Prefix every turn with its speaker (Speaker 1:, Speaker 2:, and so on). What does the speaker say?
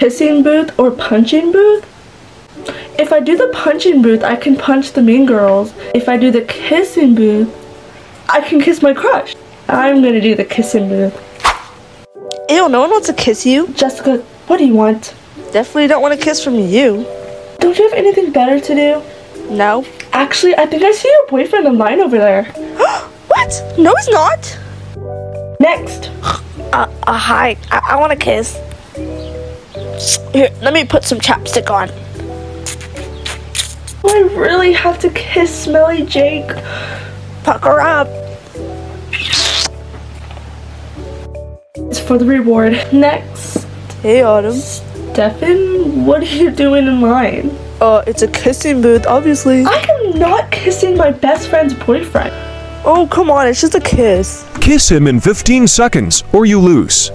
Speaker 1: Kissing booth or punching booth? If I do the punching booth, I can punch the mean girls. If I do the kissing booth, I can kiss my crush. I'm gonna do the kissing booth.
Speaker 2: Ew, no one wants to kiss you.
Speaker 1: Jessica, what do you want?
Speaker 2: Definitely don't want a kiss from you.
Speaker 1: Don't you have anything better to do?
Speaker 2: No.
Speaker 1: Actually, I think I see your boyfriend online over there.
Speaker 2: what? No, he's not.
Speaker 1: Next.
Speaker 2: Uh, uh hi. I, I want a kiss. Here, let me put some chapstick on.
Speaker 1: I really have to kiss Smelly Jake?
Speaker 2: Pucker up.
Speaker 1: It's for the reward. Next.
Speaker 2: Hey, Autumn.
Speaker 1: Stefan, what are you doing in line?
Speaker 2: Uh, it's a kissing booth, obviously.
Speaker 1: I am not kissing my best friend's boyfriend.
Speaker 2: Oh, come on, it's just a kiss.
Speaker 3: Kiss him in 15 seconds, or you lose.